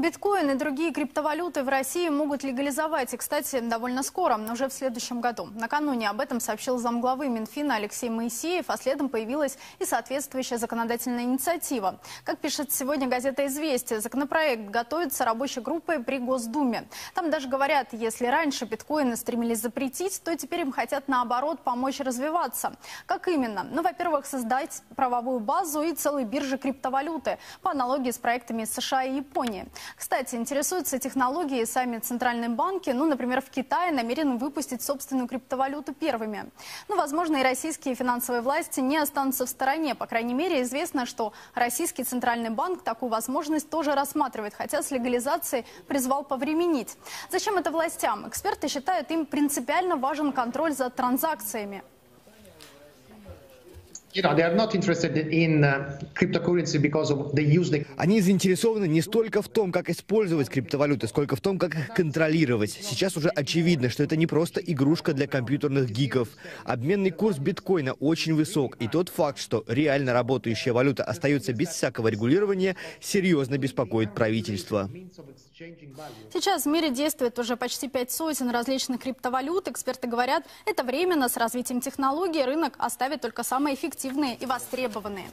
Биткоин и другие криптовалюты в России могут легализовать. И, кстати, довольно скоро, уже в следующем году. Накануне об этом сообщил замглавы Минфина Алексей Моисеев, а следом появилась и соответствующая законодательная инициатива. Как пишет сегодня газета «Известия», законопроект готовится рабочей группой при Госдуме. Там даже говорят, если раньше биткоины стремились запретить, то теперь им хотят, наоборот, помочь развиваться. Как именно? Ну, во-первых, создать правовую базу и целые биржи криптовалюты по аналогии с проектами США и Японии. Кстати, интересуются технологией сами центральные банки. Ну, например, в Китае намерены выпустить собственную криптовалюту первыми. Ну, возможно, и российские финансовые власти не останутся в стороне. По крайней мере, известно, что российский центральный банк такую возможность тоже рассматривает, хотя с легализацией призвал повременить. Зачем это властям? Эксперты считают, им принципиально важен контроль за транзакциями. Они заинтересованы не столько в том, как использовать криптовалюты, сколько в том, как их контролировать. Сейчас уже очевидно, что это не просто игрушка для компьютерных гиков. Обменный курс биткоина очень высок, и тот факт, что реально работающая валюта остается без всякого регулирования, серьезно беспокоит правительство. Сейчас в мире действует уже почти пять сотен различных криптовалют. Эксперты говорят, это временно. С развитием технологий рынок оставит только самые эффективные и востребованные.